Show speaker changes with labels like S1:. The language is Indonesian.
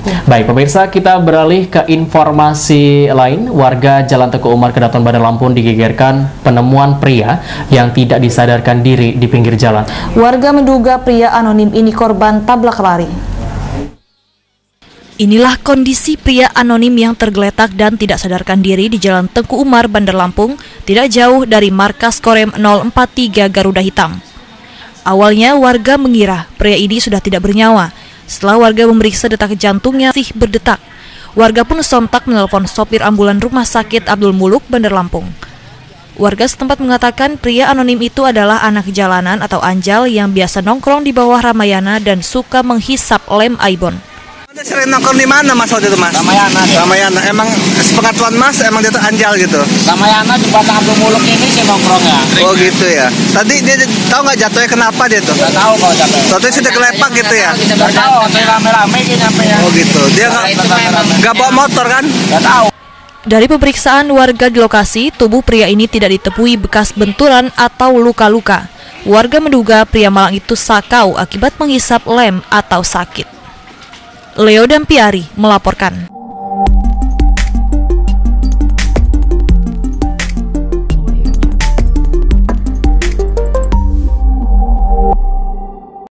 S1: Baik, pemirsa, kita beralih ke informasi lain. Warga Jalan Teguh Umar Kedaton Bandar Lampung digegerkan penemuan pria yang tidak disadarkan diri di pinggir jalan.
S2: Warga menduga pria anonim ini korban tabrak lari.
S3: Inilah kondisi pria anonim yang tergeletak dan tidak sadarkan diri di Jalan Tengku Umar, Bandar Lampung, tidak jauh dari markas Korem 043 Garuda Hitam. Awalnya warga mengira pria ini sudah tidak bernyawa, setelah warga memeriksa detak jantungnya masih berdetak, warga pun sontak menelpon sopir ambulan rumah sakit Abdul Muluk, Bandar Lampung. Warga setempat mengatakan pria anonim itu adalah anak jalanan atau anjal yang biasa nongkrong di bawah Ramayana dan suka menghisap lem Aibon.
S4: Sering nongkrong di mana mas waktu itu mas?
S5: Ramayana.
S4: Ramayana. Emang sepengetahuan mas emang dia tuh anjal gitu?
S5: Ramayana di Batang Abdul Muluk ini sih nongkrongnya.
S4: Oh gitu ya. Tadi dia tahu nggak jatuhnya kenapa dia tuh?
S5: Gak tahu kalau capek.
S4: Waktu sudah kelepak gitu ya?
S5: Gak tahu, waktu rame-rame gini nyampe ya.
S4: Oh gitu. Dia nggak nggak bawa motor kan?
S5: Gak tahu.
S3: Dari pemeriksaan warga di lokasi, tubuh pria ini tidak ditepui bekas benturan atau luka-luka. Warga menduga pria malang itu sakau akibat menghisap lem atau sakit. Leo dan Piari melaporkan.